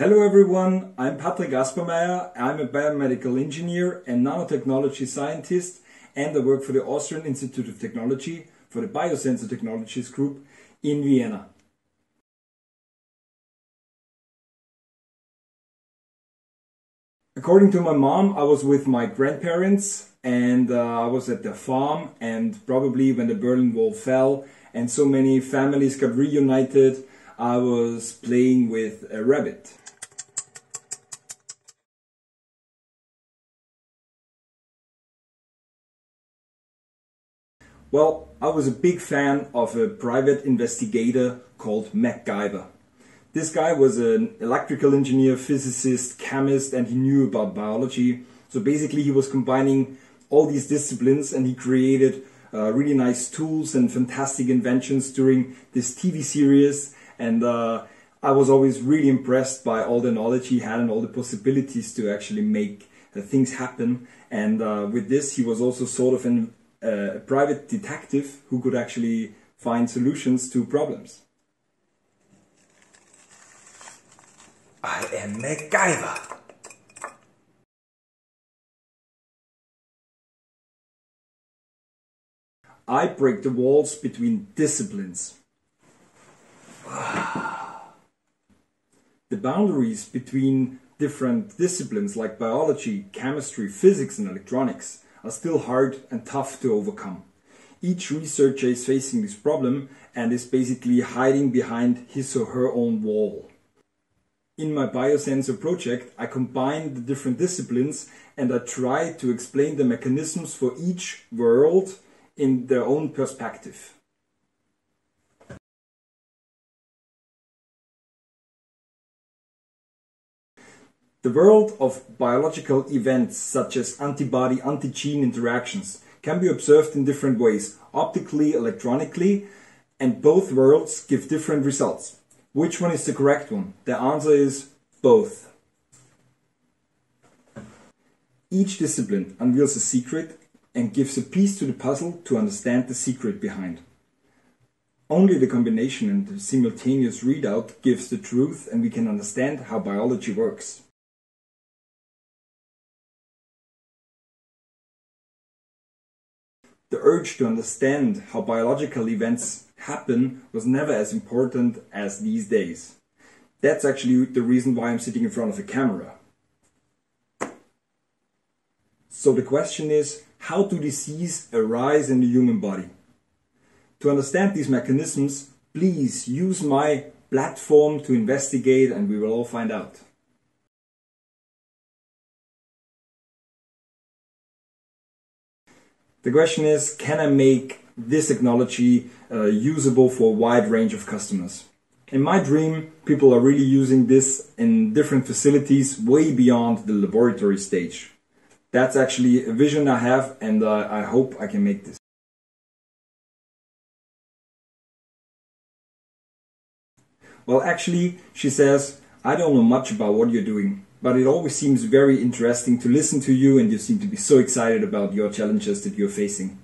Hello everyone, I'm Patrik Aspermair. I'm a biomedical engineer and nanotechnology scientist and I work for the Austrian Institute of Technology for the Biosensor Technologies Group in Vienna. According to my mom, I was with my grandparents and uh, I was at their farm and probably when the Berlin Wall fell and so many families got reunited, I was playing with a rabbit. Well, I was a big fan of a private investigator called MacGyver. This guy was an electrical engineer, physicist, chemist, and he knew about biology. So basically, he was combining all these disciplines and he created uh, really nice tools and fantastic inventions during this TV series. And uh, I was always really impressed by all the knowledge he had and all the possibilities to actually make uh, things happen. And uh, with this, he was also sort of an Uh, a private detective who could actually find solutions to problems. I am MacGyver. I break the walls between disciplines. the boundaries between different disciplines like biology, chemistry, physics, and electronics are still hard and tough to overcome. Each researcher is facing this problem and is basically hiding behind his or her own wall. In my biosensor project, I combine the different disciplines and I try to explain the mechanisms for each world in their own perspective. The world of biological events such as antibody-antigen interactions can be observed in different ways, optically, electronically, and both worlds give different results. Which one is the correct one? The answer is both. Each discipline unveils a secret and gives a piece to the puzzle to understand the secret behind. Only the combination and the simultaneous readout gives the truth and we can understand how biology works. The urge to understand how biological events happen was never as important as these days. That's actually the reason why I'm sitting in front of a camera. So the question is, how do disease arise in the human body? To understand these mechanisms, please use my platform to investigate and we will all find out. The question is, can I make this technology uh, usable for a wide range of customers? In my dream, people are really using this in different facilities way beyond the laboratory stage. That's actually a vision I have and uh, I hope I can make this. Well, actually, she says, I don't know much about what you're doing, but it always seems very interesting to listen to you and you seem to be so excited about your challenges that you're facing.